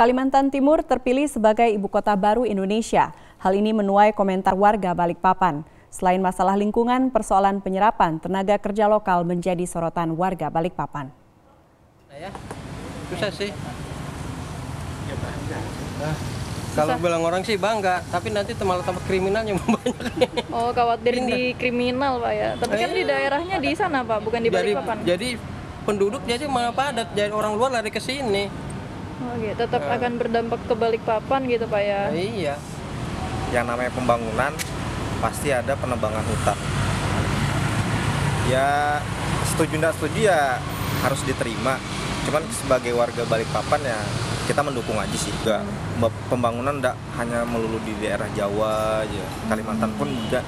Kalimantan Timur terpilih sebagai ibu kota baru Indonesia. Hal ini menuai komentar warga Balikpapan. Selain masalah lingkungan, persoalan penyerapan tenaga kerja lokal menjadi sorotan warga Balikpapan. Ya, susah sih. Nah, kalau bilang orang sih bangga, tapi nanti malah tambah kriminalnya banyak. Oh, khawatir di kriminal, Pak ya. Tapi kan di daerahnya di sana, Pak, bukan di jadi, Balikpapan. jadi penduduk jadi malah padat, jadi orang luar lari ke sini. Oh, gitu. Tetap akan berdampak ke Balikpapan gitu, Pak ya. Nah, iya. yang namanya pembangunan pasti ada penebangan hutan. Ya setuju tidak setuju ya harus diterima. Cuman sebagai warga Balikpapan ya kita mendukung aja sih. Juga pembangunan tidak hanya melulu di daerah Jawa aja, Kalimantan pun juga